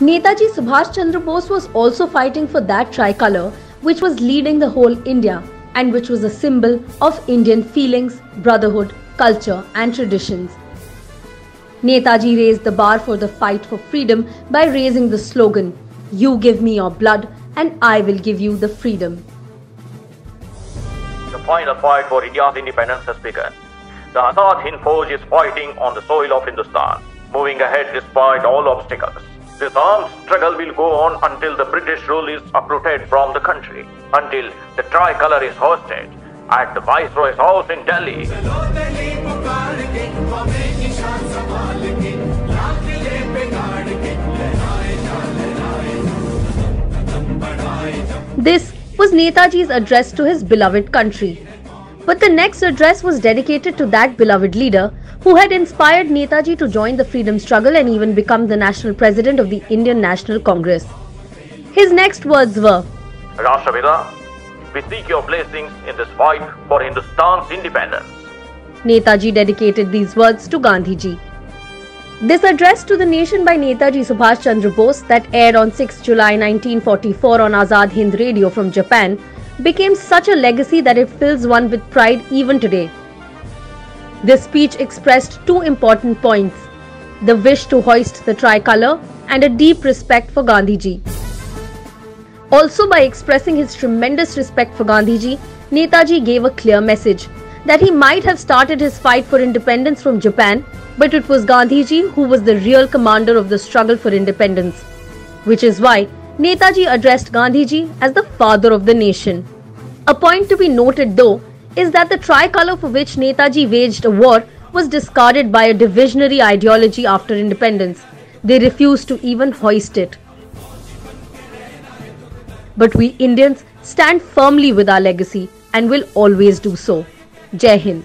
Netaji Subhash Chandra Bose was also fighting for that tricolor which was leading the whole India and which was a symbol of Indian feelings, brotherhood, culture, and traditions. Netaji raised the bar for the fight for freedom by raising the slogan, You give me your blood and I will give you the freedom. The final fight for India's independence has begun. The Azad Hind Fauj is fighting on the soil of Hindustan, moving ahead despite all obstacles. This armed struggle will go on until the British rule is uprooted from the country, until the tricolour is hoisted at the Viceroy's house in Delhi. This was Netaji's address to his beloved country. But the next address was dedicated to that beloved leader who had inspired Netaji to join the freedom struggle and even become the national president of the Indian National Congress. His next words were Rashtrapita, we seek your blessings in this fight for Hindustan's independence. Netaji dedicated these words to Gandhiji. This address to the nation by Netaji Subhash Chandra Bose that aired on 6 July 1944 on Azad Hind Radio from Japan became such a legacy that it fills one with pride even today. This speech expressed two important points the wish to hoist the tricolour and a deep respect for Gandhiji. Also, by expressing his tremendous respect for Gandhiji, Netaji gave a clear message that he might have started his fight for independence from Japan, but it was Gandhiji who was the real commander of the struggle for independence. Which is why Netaji addressed Gandhiji as the father of the nation. A point to be noted though is that the tricolour for which Netaji waged a war was discarded by a divisionary ideology after independence. They refused to even hoist it. But we Indians stand firmly with our legacy and will always do so. Jai Hind.